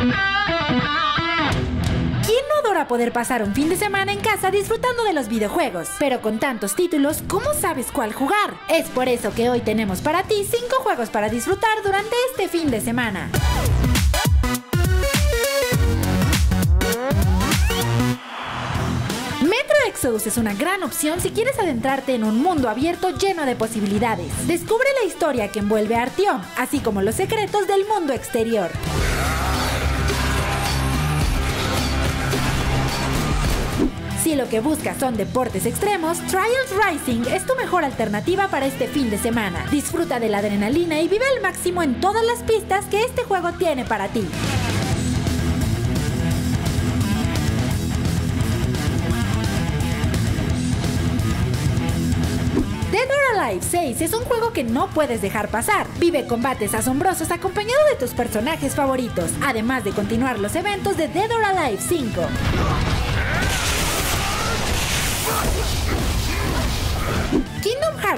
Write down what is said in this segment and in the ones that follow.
¿Quién no adora poder pasar un fin de semana en casa disfrutando de los videojuegos? Pero con tantos títulos, ¿cómo sabes cuál jugar? Es por eso que hoy tenemos para ti 5 juegos para disfrutar durante este fin de semana. Metro Exodus es una gran opción si quieres adentrarte en un mundo abierto lleno de posibilidades. Descubre la historia que envuelve a Artyom, así como los secretos del mundo exterior. Si lo que buscas son deportes extremos, Trials Rising es tu mejor alternativa para este fin de semana. Disfruta de la adrenalina y vive al máximo en todas las pistas que este juego tiene para ti. Dead or Alive 6 es un juego que no puedes dejar pasar. Vive combates asombrosos acompañado de tus personajes favoritos, además de continuar los eventos de Dead or Alive 5.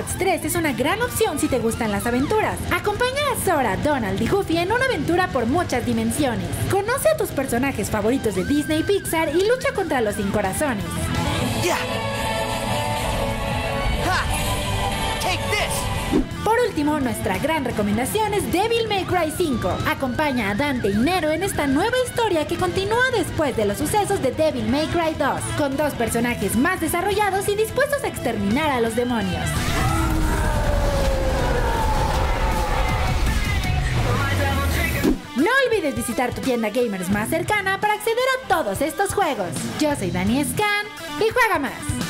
Kingdom Hearts 3 es una gran opción si te gustan las aventuras. Acompaña a Sora, Donald y Goofy en una aventura por muchas dimensiones. Conoce a tus personajes favoritos de Disney y Pixar y lucha contra los sin corazones. Yeah. Por último, nuestra gran recomendación es Devil May Cry 5. Acompaña a Dante y Nero en esta nueva historia que continúa después de los sucesos de Devil May Cry 2, con dos personajes más desarrollados y dispuestos a exterminar a los demonios. Olvides visitar tu tienda gamers más cercana para acceder a todos estos juegos. Yo soy Dani Scan y juega más.